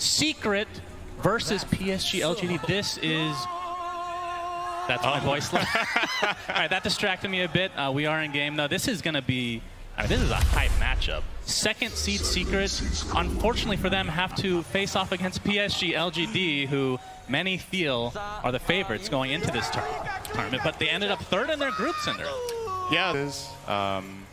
Secret versus PSG LGD. This is. That's my voice. All right, that distracted me a bit. Uh, we are in game. No, this is going to be. I mean, this is a hype matchup. Second seed Secret, unfortunately for them, have to face off against PSG LGD, who many feel are the favorites going into this tournament. But they ended up third in their group, Cinder. Yeah, it is. Um,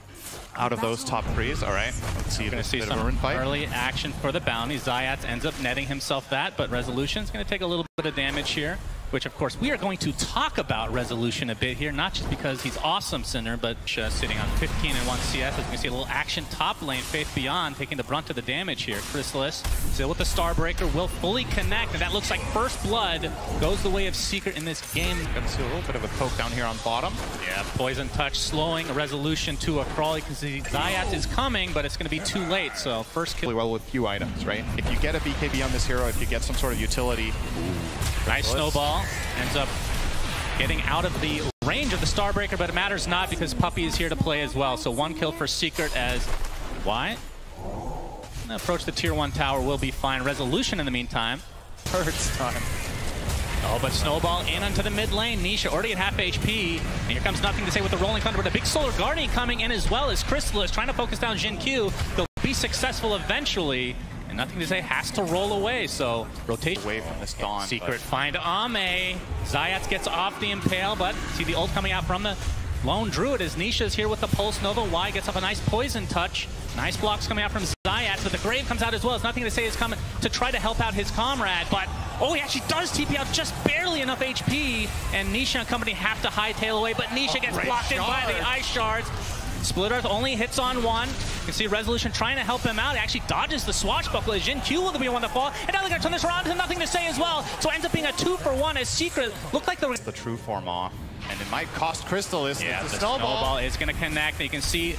out of those top threes, all right. Let's see, Going to see some early action for the bounty. Zayats ends up netting himself that, but Resolution's going to take a little bit of damage here which of course we are going to talk about Resolution a bit here, not just because he's awesome, Cinder, but uh, sitting on 15 and 1 CS. As you can see, a little action top lane, Faith Beyond taking the brunt of the damage here. Crystallis still with the Starbreaker, will fully connect, and that looks like First Blood goes the way of Secret in this game. Gonna see a little bit of a poke down here on bottom. Yeah, Poison Touch slowing Resolution to a crawl. You can see Zayat is coming, but it's going to be too late, so first kill. Well with few items, right? If you get a BKB on this hero, if you get some sort of utility, Nice snowball. Ends up getting out of the range of the Starbreaker, but it matters not because Puppey is here to play as well. So one kill for Secret as why? Approach the tier one tower will be fine. Resolution in the meantime. Hurts time. Oh, but Snowball in onto the mid lane. Nisha already at half HP. And here comes nothing to say with the Rolling Thunder, but a big Solar Guardian coming in as well as Crystallis trying to focus down Jin Q. They'll be successful eventually. And nothing to say has to roll away, so rotation. Away from this Dawn. Secret find Ame. Zayats gets off the Impale, but see the ult coming out from the Lone Druid as Nisha's here with the Pulse Nova. Y gets up a nice poison touch. Nice blocks coming out from Zayats, but the Grave comes out as well. It's nothing to say is coming to try to help out his comrade, but oh, he actually does TP out just barely enough HP, and Nisha and company have to hightail away, but Nisha oh, gets blocked shard. in by the Ice Shards. Split Earth only hits on one. You can see Resolution trying to help him out. He actually dodges the swashbuckle as Jin Q will be one to fall. And now they're going to turn this around to nothing to say as well. So it ends up being a two for one as Secret looked like the... The true form off. And it might cost Crystallis. Yeah, the, the snowball. snowball is going to connect. You can see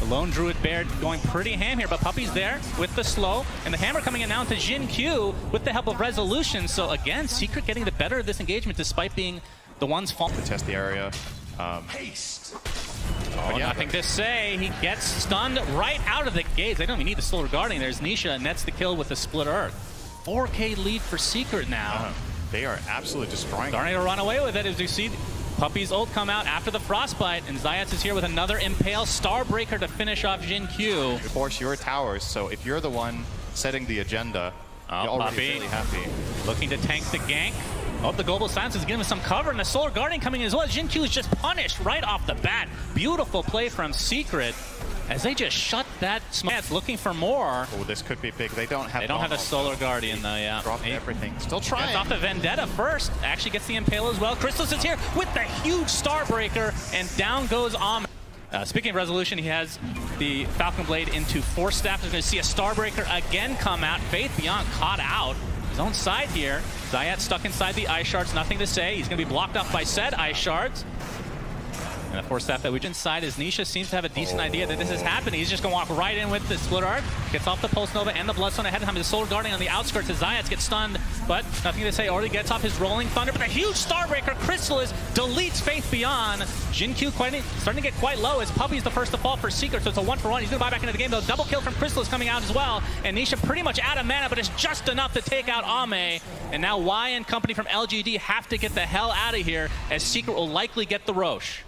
the lone Druid Bear going pretty ham here, but Puppey's there with the slow, and the hammer coming in now to Jin Q with the help of Resolution. So again, Secret getting the better of this engagement despite being the ones fall. To test the area. Um, Haste. Oh, yeah, nothing to say. He gets stunned right out of the gates. They don't even need the Solar Guardian. There's Nisha, and nets the kill with the Split Earth. 4K lead for Secret now. Uh, they are absolutely destroying Starting to run away with it as you see Puppey's ult come out after the Frostbite, and Zayats is here with another Impale Starbreaker to finish off Jin Q. Of course, your towers, so if you're the one setting the agenda, oh, you're already Puppey. really happy. Looking to tank the gank. Oh, the Global Silence is giving him some cover, and the Solar Guardian coming in as well. Jin Q is just punished right off the bat. Beautiful play from Secret as they just shut that smoke. looking for more. Oh, this could be big. They don't have. They don't have a Solar Guardian though. Yeah. Dropped everything. Still trying. Gets off the Vendetta first. Actually gets the Impale as well. Crystallis is here with the huge Starbreaker, and down goes Om. Uh, speaking of resolution, he has the Falcon Blade into Force Staff. He's going to see a Starbreaker again come out. Faith Beyond caught out his own side here. Zayat stuck inside the Ice Shards, nothing to say. He's going to be blocked off by said Ice Shards. And of course, that which inside is Nisha seems to have a decent oh. idea that this is happening. He's just going to walk right in with the Split Earth. Gets off the Pulse Nova and the Bloodstone ahead of him. The Solar Guardian on the outskirts as Zayats gets stunned, but nothing to say. Already gets off his Rolling Thunder, but a huge Starbreaker. Crystallis deletes Faith Beyond. Jin Q quite, starting to get quite low as Puppey's the first to fall for Secret, so it's a one for one. He's going to buy back into the game, though. Double kill from Crystallis coming out as well. And Nisha pretty much out of mana, but it's just enough to take out Ame. And now Y and company from LGD have to get the hell out of here as Secret will likely get the Rosh.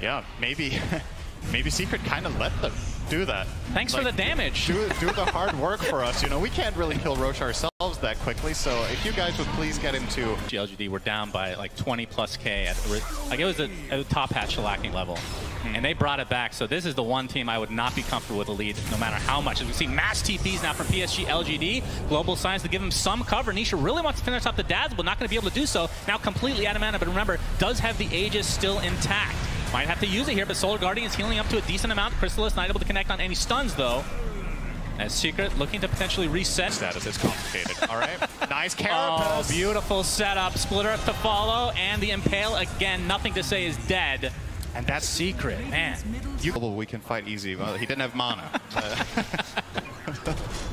Yeah, maybe maybe Secret kind of let them do that. Thanks like, for the damage. Do, do the hard work for us. You know, we can't really kill Rosh ourselves that quickly, so if you guys would please get into... GLGD, we're down by like 20 plus K. At, like it was at a top hat shellacking level. Hmm. And they brought it back, so this is the one team I would not be comfortable with a lead, no matter how much. As we see mass TPs now from PSG LGD. Global Silence to give him some cover. Nisha really wants to finish off the Dazzle, but not going to be able to do so. Now completely out of mana, but remember, does have the Aegis still intact. Might have to use it here, but Solar Guardian is healing up to a decent amount. Crystallis not able to connect on any stuns, though. As Secret looking to potentially reset. Status is complicated. All right. nice oh, carapace. Oh, beautiful setup. Split Earth to follow, and the Impale again. Nothing to say is dead. And that's Secret, man. You we can fight easy. Well, he didn't have mana.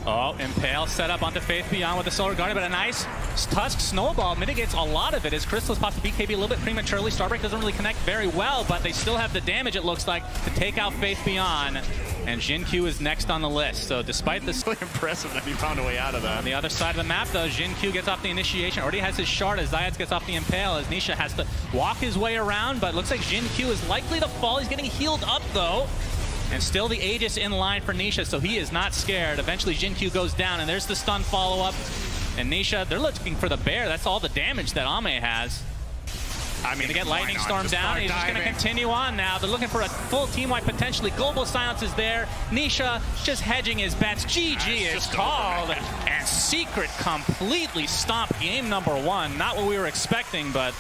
Oh, Impale set up onto Faith Beyond with the Solar Guardian, but a nice Tusk Snowball mitigates a lot of it as Crystallis pops the BKB a little bit prematurely. Starbreak doesn't really connect very well, but they still have the damage, it looks like, to take out Faith Beyond. And Jin Q is next on the list. So despite this... Really impressive that he found a way out of that. On the other side of the map, though, Jin Q gets off the initiation. Already has his shard as Zayats gets off the Impale as Nisha has to walk his way around, but looks like Jin Q is likely to fall. He's getting healed up, though. And still the Aegis in line for Nisha, so he is not scared. Eventually, Jin Q goes down, and there's the stun follow-up. And Nisha, they're looking for the bear. That's all the damage that Ame has. I mean, to get Lightning Storm down, he's just going to continue on now. They're looking for a full team wipe potentially. Global Silence is there. Nisha just hedging his bets. GG is called. And Secret completely stomped game number one. Not what we were expecting, but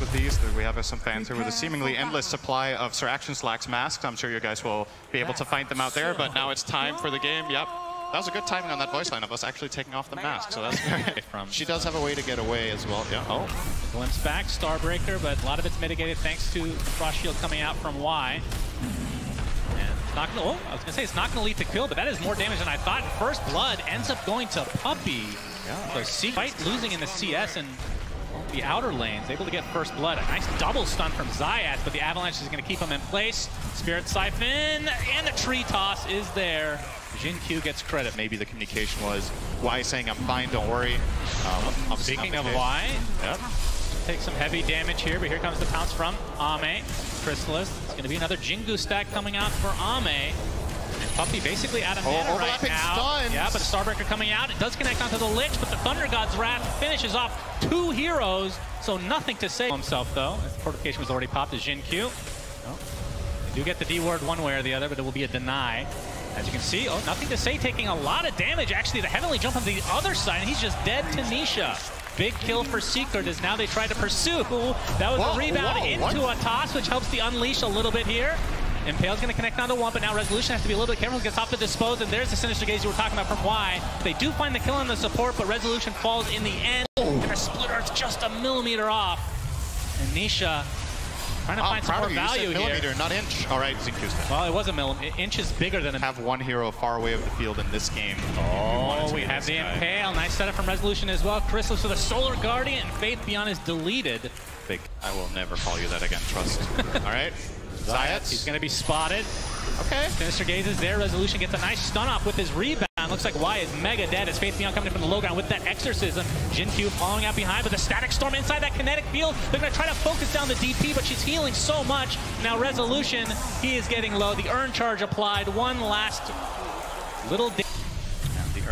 with these. We have some fans here with a seemingly endless supply of Sir Action Slack's masks. I'm sure you guys will be able to find them out there, but now it's time for the game. Yep. That was a good timing on that voice line of us actually taking off the mask, so that's great. From she does have a way to get away as well. Yeah. Oh, glimpse back, Starbreaker, but a lot of it's mitigated thanks to Frost Shield coming out from Y. And it's not gonna, oh, I was gonna say it's not gonna lead to kill, but that is more damage than I thought. First Blood ends up going to Puppey. Yeah. So Secret losing in the CS and the outer lanes, able to get first blood. A nice double stun from Zayat, but the Avalanche is going to keep him in place. Spirit Siphon, and the tree toss is there. Jin Q gets credit. Maybe the communication was Y saying, I'm fine, don't worry. Um, Speaking of Y, yep. take some heavy damage here, but here comes the pounce from Ame. Crystallis. It's going to be another Jingu stack coming out for Ame. Puppey basically out of mana oh, right now. Stuns. Yeah, but Starbreaker coming out. It does connect onto the Lich, but the Thunder God's Wrath finishes off two heroes, so nothing to say himself, though. The fortification was already popped as Jin Q. Oh. They do get the D word one way or the other, but it will be a deny. As you can see, oh, nothing to say, taking a lot of damage. Actually, the Heavenly Jump on the other side, and he's just dead to Nisha. Big kill for Secret as now they try to pursue. That was whoa, a rebound whoa, into what? a toss, which helps the unleash a little bit here. Impale's going to connect onto one, but now Resolution has to be a little bit careful. Gets off the dispose, and there's the Sinister Gaze you were talking about from Y. They do find the kill on the support, but Resolution falls in the end. Oh. And a Split Earth's just a millimeter off. And Nisha trying to oh, find some more value here. millimeter, not inch. All right, Zinku's Well, it was a millimeter. Inch is bigger than a... Have one hero far away of the field in this game. Oh, we have the guy. Impale. Nice setup from Resolution as well. Crystal for the Solar Guardian. Faith Beyond is deleted. Big. I will never call you that again, trust. All right. Zayats. He's going to be spotted. Okay. Sinister Gaze is there. Resolution gets a nice stun off with his rebound. Looks like Y is mega dead as Faith Beyond coming in from the low ground with that Exorcism. Jin Q following out behind, but the Static Storm inside that kinetic field. They're going to try to focus down the DP, but she's healing so much. Now Resolution, he is getting low. The Urn Charge applied. One last little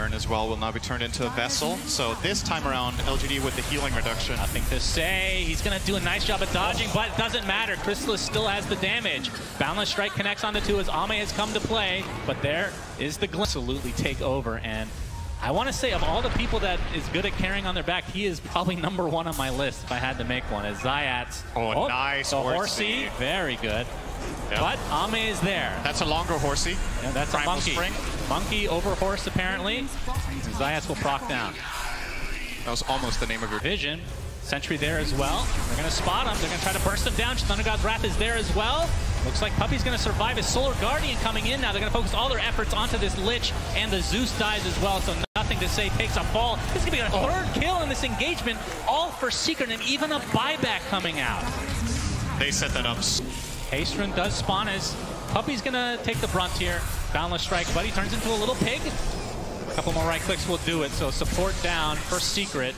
Urn as well will now be turned into a vessel. So this time around, LGD with the healing reduction. Nothing to say. He's going to do a nice job at dodging, but it doesn't matter. Crystallis still has the damage. Boundless Strike connects on the two as Ame has come to play, but there is the glimpse. Absolutely take over, and I want to say of all the people that is good at carrying on their back, he is probably number one on my list if I had to make one. As Zayats. Oh, oh nice. The horsey, very good. Yep. But Ame is there. That's a longer horsey. Yeah, that's Primal a monkey. Spring. Monkey over horse, apparently. Zayats will proc down. That was almost the name of your vision. Sentry there as well. They're going to spot him. They're going to try to burst him down. Thunder God's Wrath is there as well. Looks like Puppey's going to survive. His Solar Guardian coming in now. They're going to focus all their efforts onto this Lich, and the Zeus dies as well, so nothing to say. Takes a fall. This is going to be a oh. third kill in this engagement, all for Secret, and even a buyback coming out. They set that up. Haystron does spawn as Puppey's going to take the brunt here. Boundless Strike, but he turns into a little pig. A couple more right clicks will do it, so support down for Secret.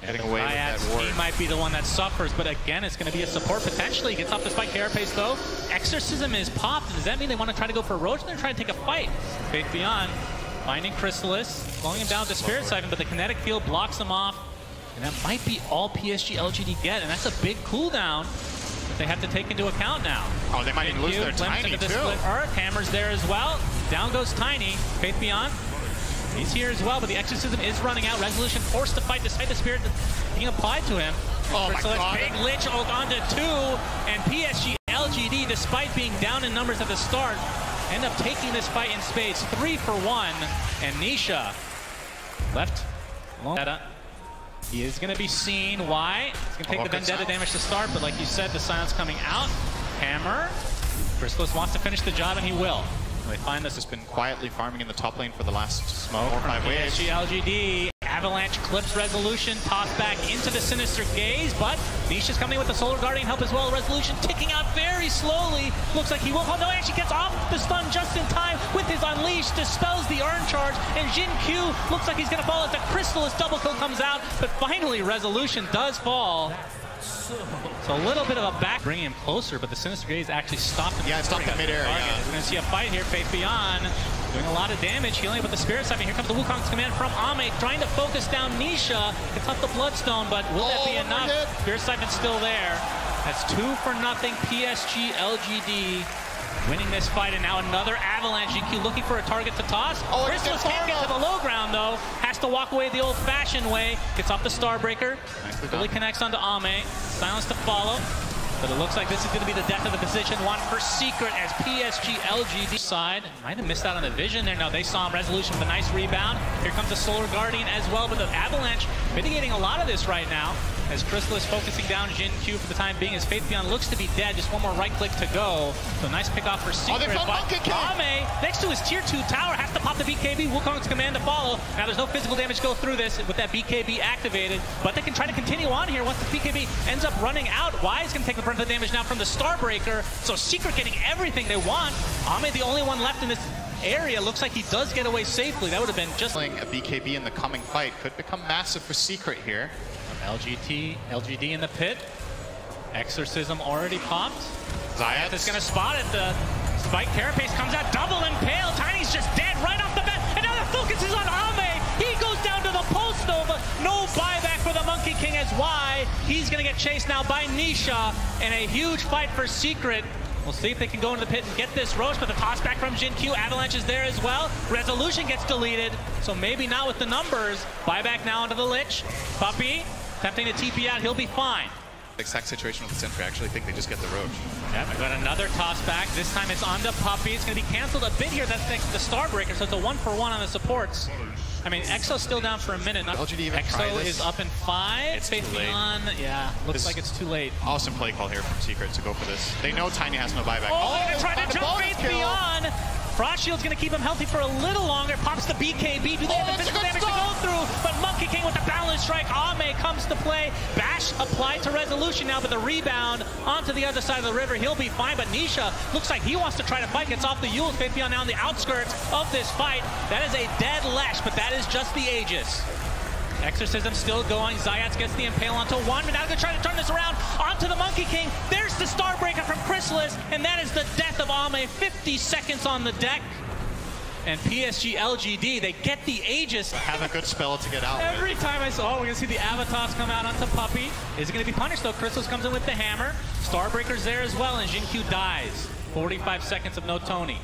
Getting away with that ward. He might be the one that suffers, but again, it's going to be a support potentially. Gets off the spike carapace though. Exorcism is popped. Does that mean they want to try to go for a Rosh? They're trying to take a fight. Faith Beyond finding Crystallis, slowing him down to Spirit Siphon, but the kinetic field blocks him off. And that might be all PSG LGD get, and that's a big cooldown they have to take into account now. Oh, they might even lose their Tiny, into the too. Split Earth. Hammer's there as well. Down goes Tiny. Faith Beyond He's here as well, but the Exorcism is running out. Resolution forced to fight despite the Spirit being applied to him. Oh my so God. Big Lich onto two, and PSG LGD, despite being down in numbers at the start, end up taking this fight in space. Three for one, and Nisha left Vendetta. He is going to be seen. Why? He's going to take oh, the Vendetta damage to start, but like you said, the silence coming out. Hammer. Crystallis wants to finish the job, and he will. They find this has been quietly farming in the top lane for the last smoke four or five waves. LGD. Avalanche clips Resolution, toss back into the Sinister Gaze, but Nisha's coming with the Solar Guardian help as well. Resolution ticking out very slowly. Looks like he will. Oh, no, actually gets off the stun just in time with his Unleash, dispels the Urn Charge, and Jin Q looks like he's going to fall as the Crystallis double kill comes out, but finally Resolution does fall. So a little bit of a back, bringing him closer, but the Sinister Gaze actually stopped him. Yeah, it stopped him midair. Yeah. We're going to see a fight here. Faith Beyond doing a lot of damage, healing up with the Spirit Siphon. Here comes the Wukong's command from Ame, trying to focus down Nisha. Gets off the Bloodstone, but will oh, that be oh, enough? Spirit Siphon's still there. That's two for nothing. PSG LGD winning this fight, and now another Avalanche GQ looking for a target to toss. Oh, Crystallis can't get to the low ground, though. Has to walk away the old-fashioned way. Gets off the Starbreaker. Really connects onto Ame. Silence to follow. But it looks like this is going to be the death of the position. One for Secret as PSG LGD side. Might have missed out on the vision there. No, they saw him. Resolution with a nice rebound. Here comes the Solar Guardian as well. But the Avalanche mitigating a lot of this right now as Crystallis focusing down Jin Q for the time being as Faith Beyond looks to be dead. Just one more right click to go. So nice pick off for Secret. Oh, but Ame, next to his tier 2 tower, has to pop the BKB. Wukong's command to follow. Now there's no physical damage go through this with that BKB activated, but they can try to continue on here once the BKB ends up running out. Wise going to take the brunt of the damage now from the Starbreaker. So Secret getting everything they want. Ame the only one left in this area. Looks like he does get away safely. That would have been just... Playing A BKB in the coming fight could become massive for Secret here. LGT, LGD in the pit. Exorcism already popped. Zayat is going to spot it. The Spike Carapace comes out double impale. Tiny's just dead right off for the Monkey King as Y. He's going to get chased now by Nisha in a huge fight for Secret. We'll see if they can go into the pit and get this Rosh, but the toss back from Jin Q. Avalanche is there as well. Resolution gets deleted, so maybe not with the numbers. Buyback now into the Lich. Puppey Attempting to TP out, he'll be fine. Exact situation with the Sentry. I actually think they just get the Rosh. Yeah, we got another toss back. This time it's on to Puppey. It's going to be canceled a bit here. That's thanks to the Starbreaker, so it's a one for one on the supports. I mean, Exo's still down for a minute. Not, Exo is up in five. It's Faith too late. Beyond, yeah, looks this like it's too late. Awesome play call here from Secret to go for this. They know Tiny has no buyback. Oh, oh they're going to jump Faith. Beyond. Frost Shield's going to keep him healthy for a little longer. Pops the BKB. Do they oh, have the physical damage to go through? But Monkey King with the balance strike. Ame comes to play. Bash applied to Resolution now, but the rebound onto the other side of the river. He'll be fine, but Nisha looks like he wants to try to fight. Gets off the Eul's. Faithion now on the outskirts of this fight. That is a dead Lich, but that is just the Aegis. Exorcism still going. Zayats gets the Impale onto one, but now they're trying to turn this around onto the Monkey King. The Starbreaker from Crystallis, and that is the death of Ame. 50 seconds on the deck. And PSG LGD, they get the Aegis. Have a good spell to get out Every with. time I saw, oh, we're going to see the Avatars come out onto Puppey. Is it going to be punished, though? Crystallis comes in with the hammer. Starbreaker's there as well, and Jin Q dies. 45 seconds of no Tiny.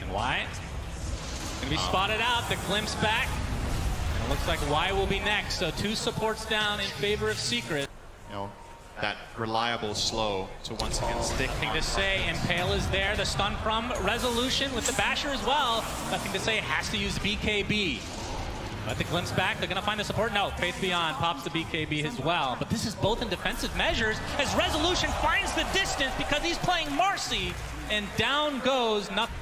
And why? Going to be spotted out. The glimpse back. And It looks like Y will be next, so two supports down in favor of Secret. You know, that reliable slow to once again stick. Nothing to say, Impale is there, the stun from Resolution with the Basher as well. Nothing to say, has to use BKB. Let the glimpse back, they're gonna find the support. No, Faith Beyond pops the BKB as well. But this is both in defensive measures as Resolution finds the distance because he's playing Marci. And down goes nothing.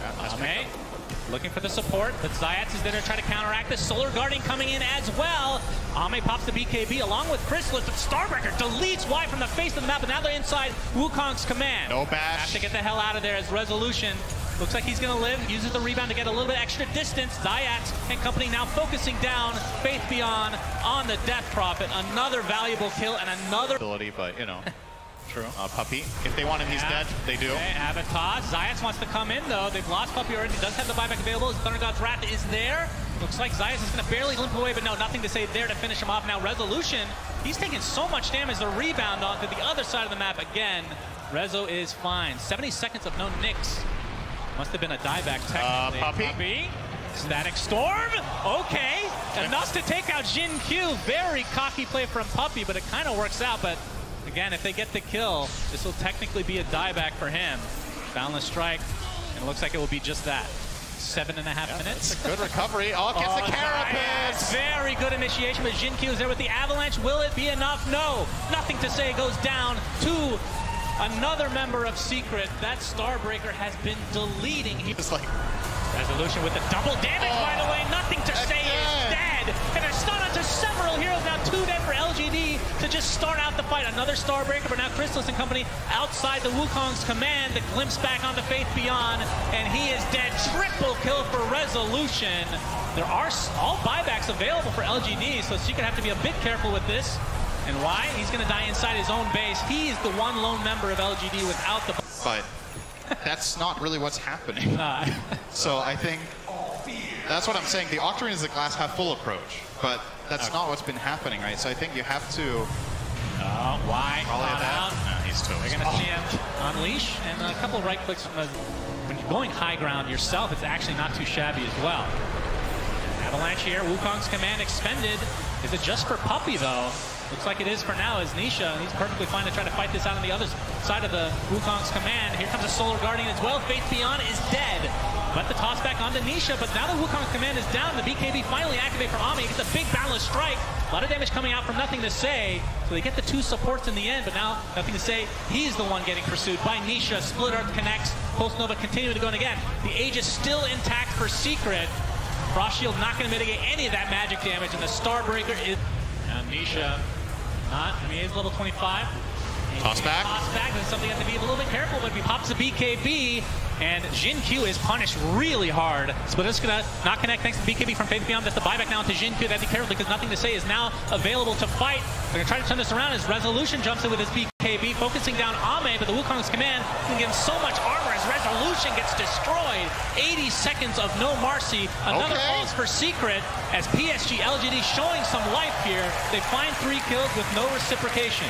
Yeah, looking for the support, but Zayats is there to try to counteract this. Solar Guardian coming in as well. Ame pops the BKB along with Crystallis, but Starbreaker deletes Y from the face of the map, and now they're inside Wukong's command. No bash. Have to get the hell out of there as Resolution Looks like he's going to live. Uses the rebound to get a little bit extra distance. Zayats and company now focusing down Faith Beyond on the Death Prophet. Another valuable kill and another... Ability, but, you know. True. Uh, Puppey. If they want him, he's dead. They do. Okay, Avatar. Zayats wants to come in, though. They've lost Puppey already. He does have the buyback available. His Thunder God's Wrath is there. Looks like Zayats is going to barely limp away, but no, nothing to say there to finish him off. Now, Resolution, he's taking so much damage. The rebound onto the other side of the map again. Rezo is fine. 70 seconds of no nicks. Must have been a dieback uh, technically. Uh, Puppey. Puppey. Static Storm. Okay. Enough to take out Jin Q. Very cocky play from Puppey, but it kind of works out. But Again, if they get the kill, this will technically be a dieback for him. Boundless Strike, and it looks like it will be just that. Seven and a half yeah, minutes. good recovery. Oh, gets oh, the Carapace. Very good initiation, but Jin Q is there with the Avalanche. Will it be enough? No. Nothing to say. Goes down to Another member of Secret. That Starbreaker has been deleting. He It's like, Resolution with the double damage, Oh, by the oh, way. Nothing to say is again. dead. And a stun onto several heroes. Now two dead for LGD to just start out the fight. Another Starbreaker, but now Crystallis and company outside the Wukong's command. The glimpse back onto Faith Beyond, and he is dead. Triple kill for Resolution. There are all buybacks available for LGD, so Secret have to be a bit careful with this. And why? He's going to die inside his own base. He is the one lone member of LGD without the... but that's not really what's happening. Uh, So I think that's what I'm saying. The Octarians of the Glass have full approach, but that's not what's been happening, right? So I think you have to. oh, why? Probably Caught that. out. No, he's toast. You're going to see him unleash and a couple right clicks from the. When you're going high ground yourself, it's actually not too shabby as well. Avalanche here, Wukong's command expended. Is it just for Puppey though? Looks like it is for now as Nisha, he's perfectly fine to try to fight this out on the other side of the Wukong's command. Here comes a Solar Guardian as well. Faith Beyond is dead. But the toss back onto Nisha, but now the Wukong's command is down. The BKB finally activate for Ame. Gets a big boundless strike. A lot of damage coming out from Nothing to Say. So they get the two supports in the end, but now Nothing to Say, he's the one getting pursued by Nisha. Split Earth connects. Pulse Nova continuing to go in again. The age is still intact for Secret. Frost Shield not going to mitigate any of that magic damage, and the Starbreaker is. Now Nisha, not. I mean, he's level 25. Toss back. Toss back. This is something you have to be a little bit careful. But he pops a BKB, and Jin Q is punished really hard. Split is going to not connect thanks to BKB from Faith Beyond. That's the buyback now to Jin Q. That be careful because nothing to say is now available to fight. They're going to try to turn this around as Resolution jumps in with his BKB, focusing down Ame, but the Wukong's command can give him so much armor Resolution gets destroyed. 80 seconds of no mercy. Another Okay. falls for Secret as PSG LGD showing some life here. They find three kills with no reciprocation.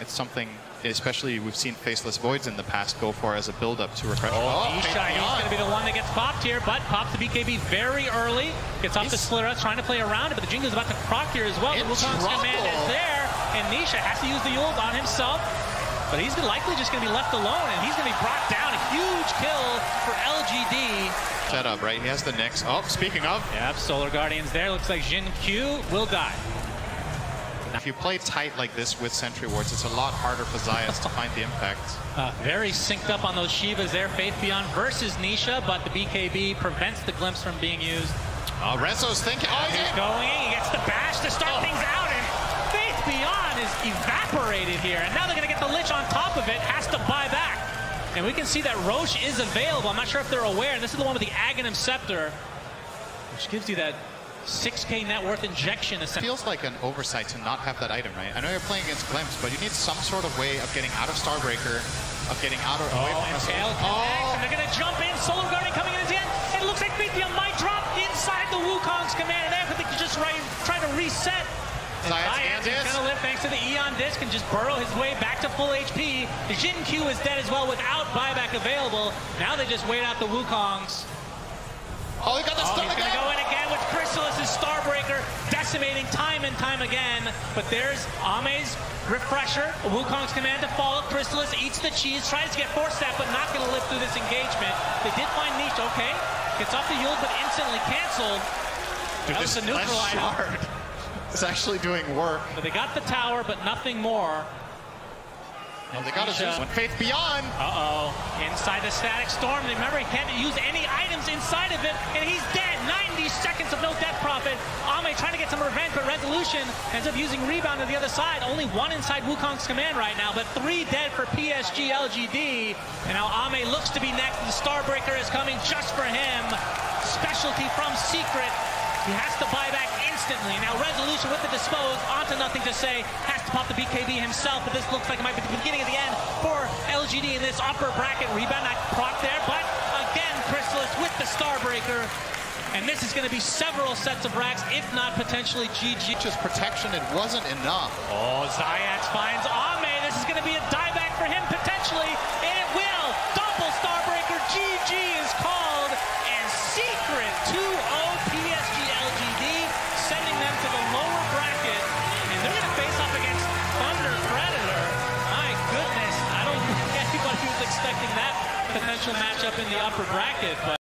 It's something, especially we've seen Faceless Voids in the past go for as a build-up to refresh. Oh, Isha, Faith he's going to be the one that gets popped here, but pops the BKB very early. Gets off the He's- splitter, trying to play around it, but the Jingu's about to proc here as well. In the Wukong's trouble. command is there, and Nisha has to use the ult on himself. But he's likely just going to be left alone, and he's going to be brought down. A huge kill for LGD. Set up, right? He has the next. Oh, speaking of, Yep, Solar Guardians there. Looks like Jin Q will die. if you play tight like this with Sentry Wards, it's a lot harder for Zayas to find the impact. Uh, very synced up on those Shivas there. Faith Beyond versus Nisha, but the BKB prevents the glimpse from being used. Uh, Rezo's thinking. Oh, He's yeah. going, he gets the bash to start things out, and Faith Beyond is evaporated here. And now they're going to the Lich on top of it, has to buy back. And we can see that Rosh is available. I'm not sure if they're aware. And this is the one with the Aghanim Scepter, which gives you that 6k net worth injection. It feels like an oversight to not have that item, right? I know you're playing against Glimpse, but you need some sort of way of getting out of Starbreaker, of getting out of away Oh, from and. Tail connects, thanks to the Aeon Disk and just burrow his way back to full HP. The Jin Q is dead as well without buyback available. Now they just wait out the Wukongs. Oh, he got the Oh, stun he's going again. to go in again with Crystallis' Starbreaker, decimating time and time again. But there's Ame's refresher, Wukong's command to follow. Crystallis eats the cheese, tries to get force that, but not going to live through this engagement. They did find Nisha, okay. Gets off the Eul, but instantly canceled. Dude, That was this the neutral left item. Actually doing work. But they got the tower, but nothing more. Oh, they got Nisha- when Faith Beyond. Uh-oh. Inside the static storm. Remember, he can't use any items inside of it, and he's dead. 90 seconds of no Death Prophet. Ame trying to get some revenge, but Resolution ends up using rebound to the other side. Only one inside Wukong's command right now, but three dead for PSG LGD. And now Ame looks to be next. The Starbreaker is coming just for him. Specialty from Secret. He has to buy back instantly. Now Resolution with the dispose, onto nothing to say, has to pop the BKB himself, but this looks like it might be the beginning of the end for LGD in this upper bracket. Rebound, not proc there, but again, Crystallis with the Starbreaker. And this is going to be several sets of racks, if not potentially GG. Just protection, it wasn't enough. Oh, Zayax finds in the upper bracket, but.